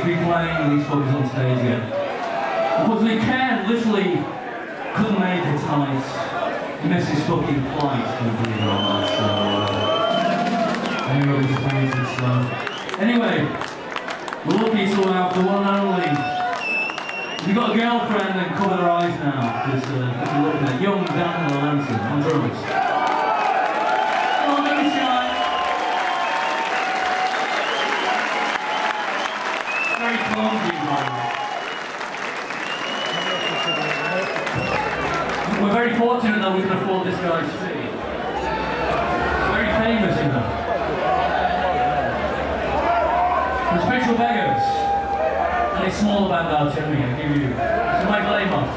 to be playing these fuckers on stage again. Unfortunately, Ken literally couldn't make it tonight. He missed his fucking flight, believe it or not, so... Stuff. Anyway, we're lucky to have the one and only. You've got a girlfriend, then cover their eyes now, because uh, you're looking at young Dan Erlandsson on drums. A small band out here, I give you. It's Michael Amott.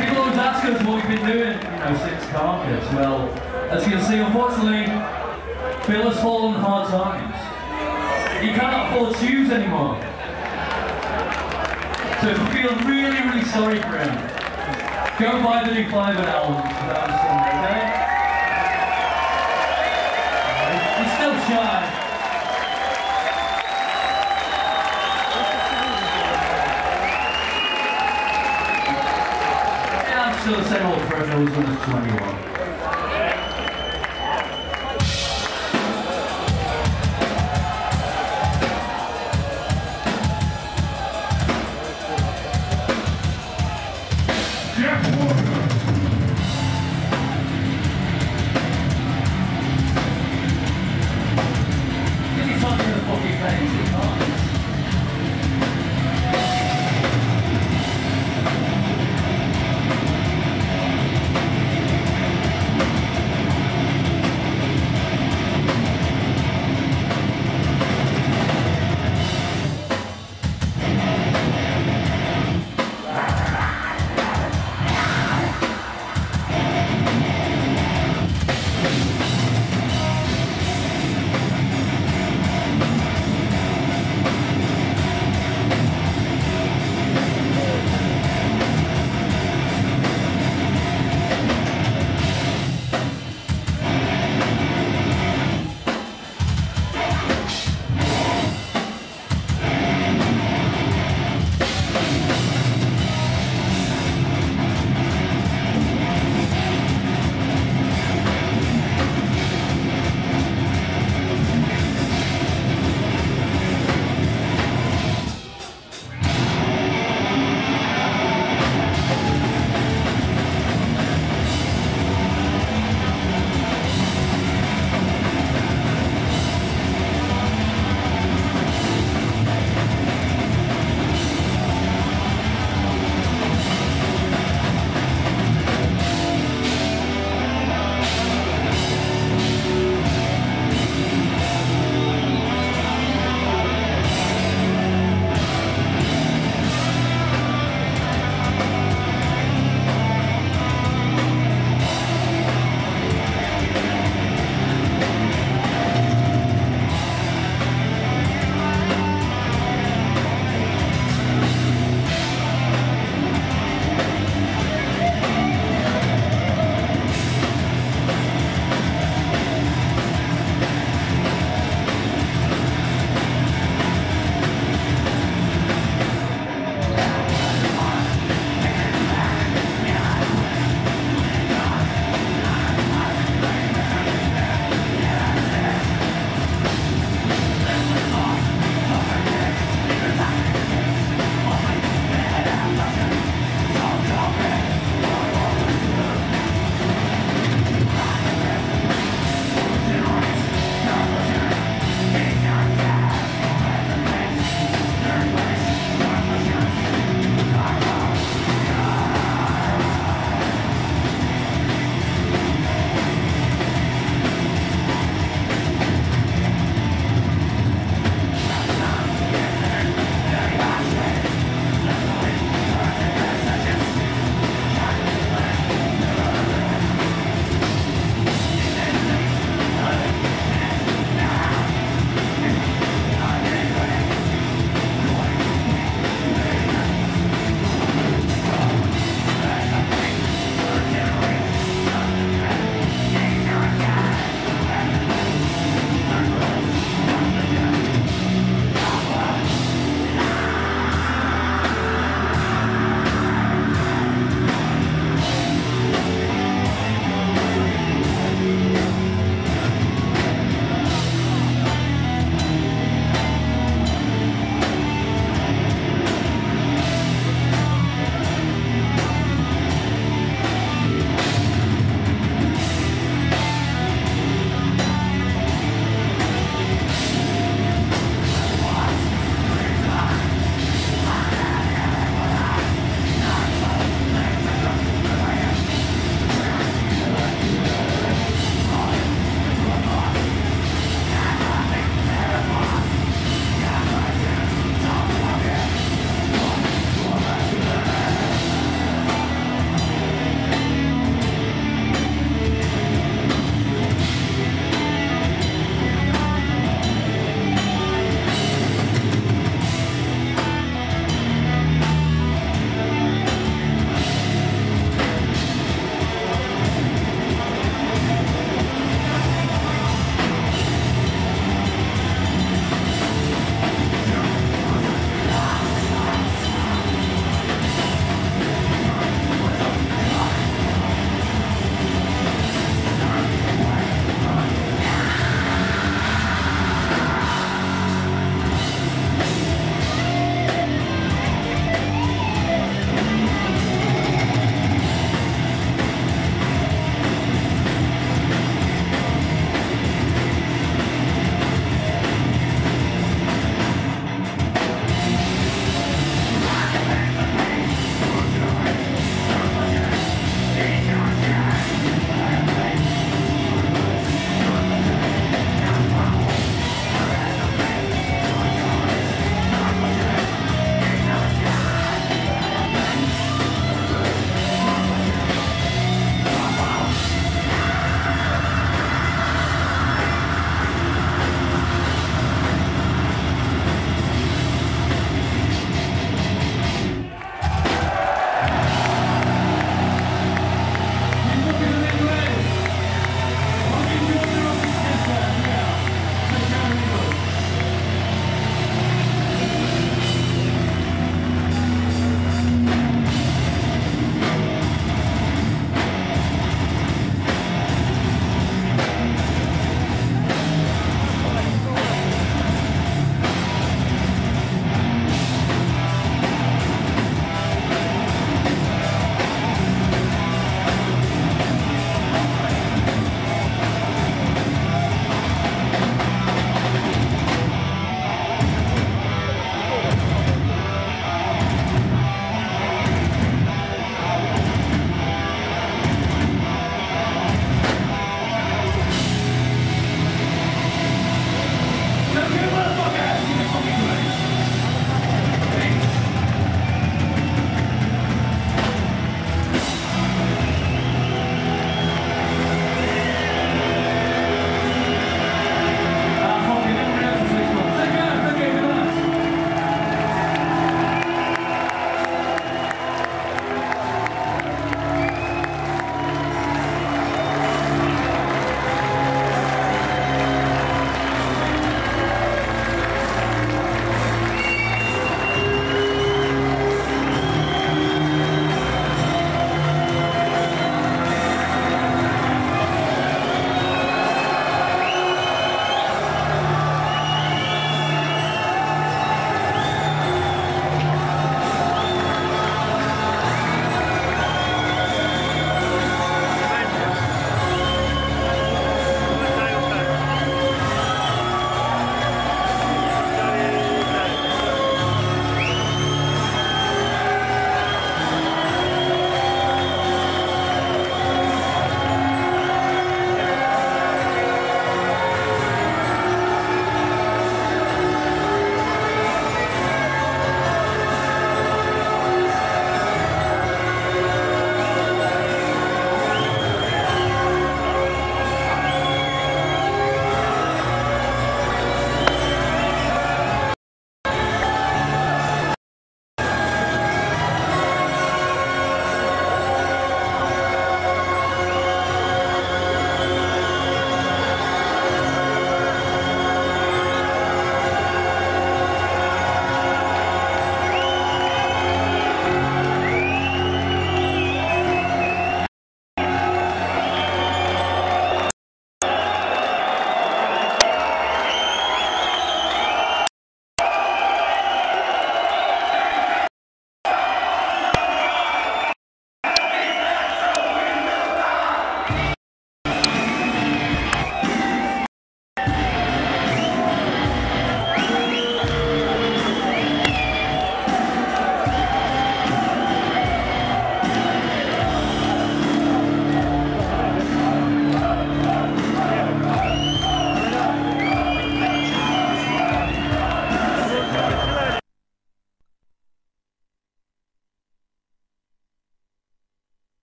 People always ask us what we've been doing, you know, since Carcass. Well, as you can see, unfortunately, Bill has fallen hard times. He cannot afford shoes anymore. So if you feel really, really sorry for him, Go buy the new Five album was 21.